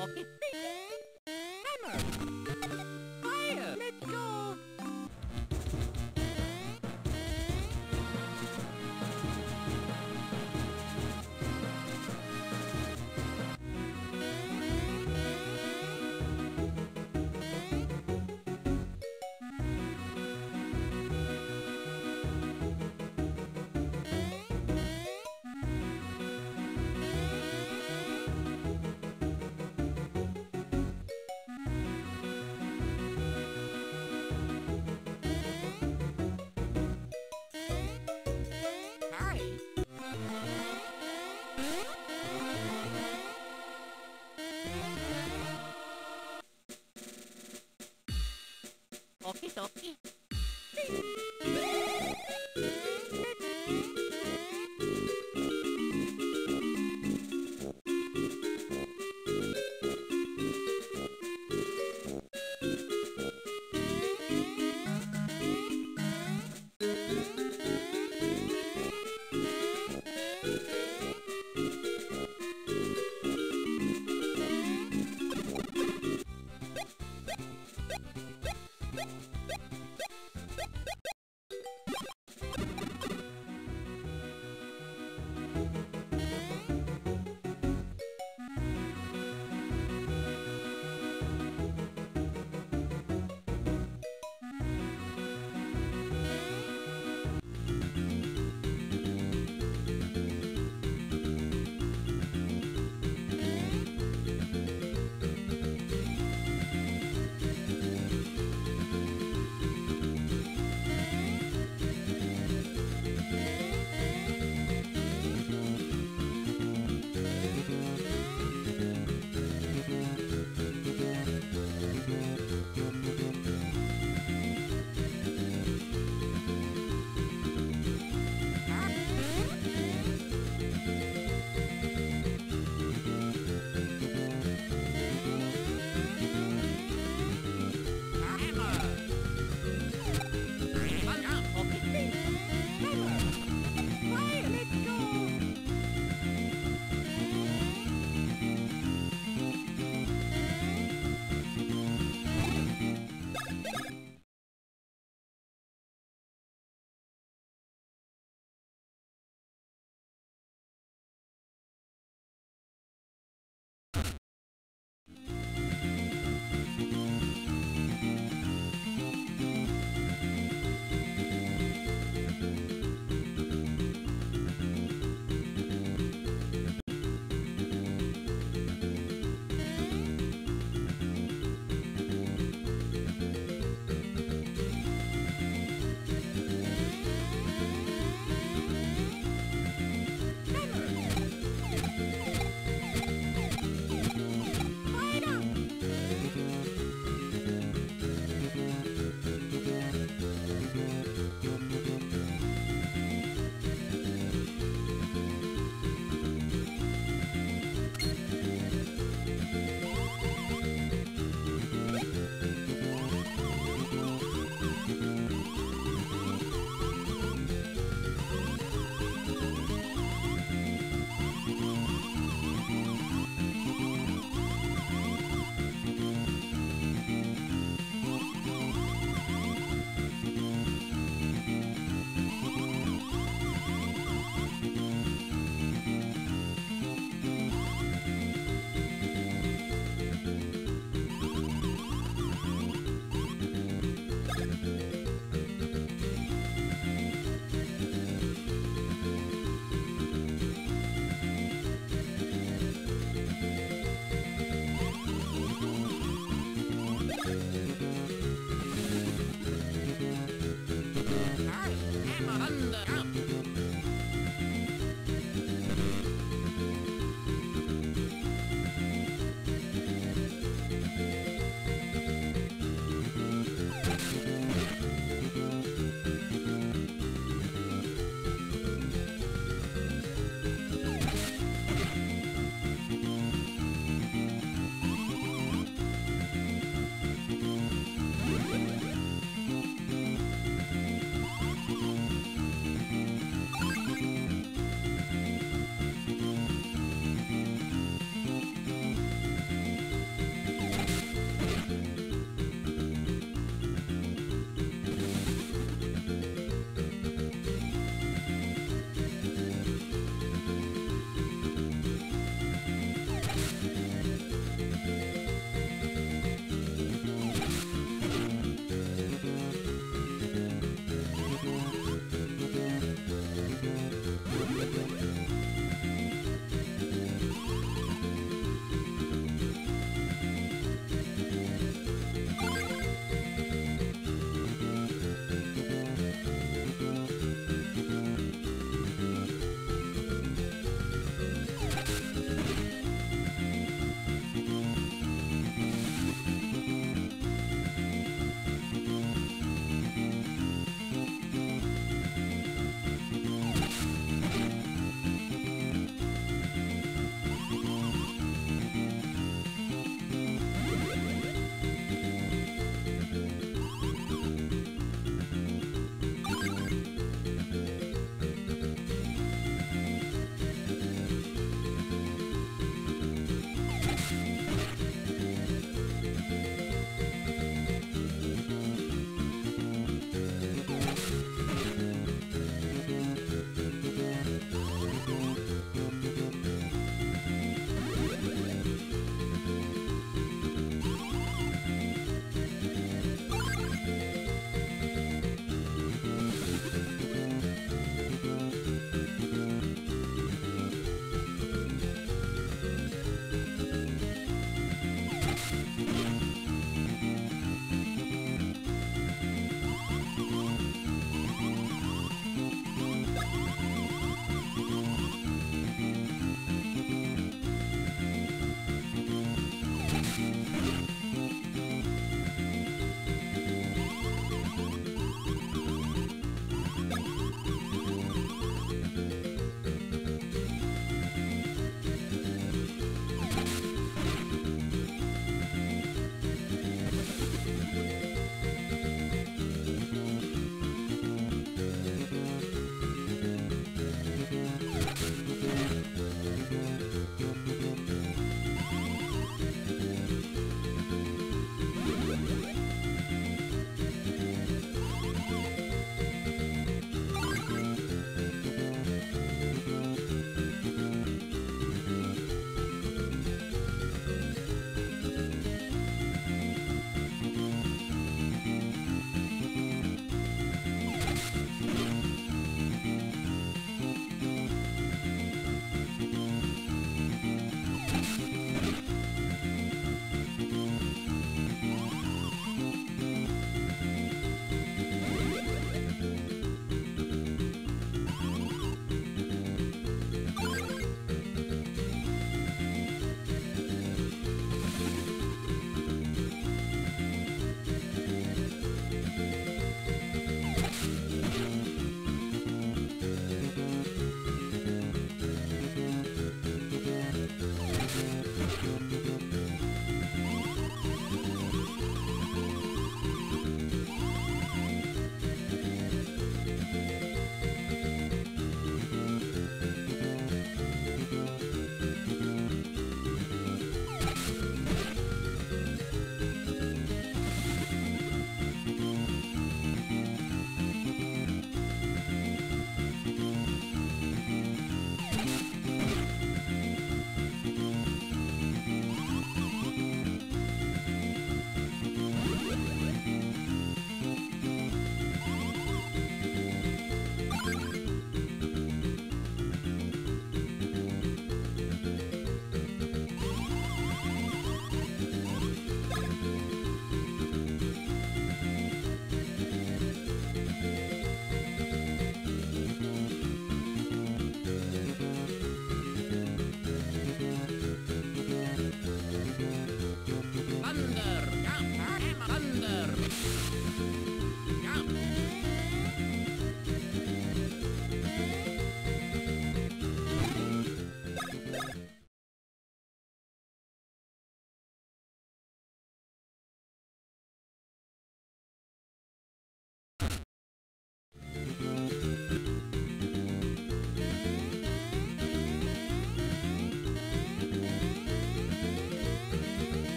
Okay. Okie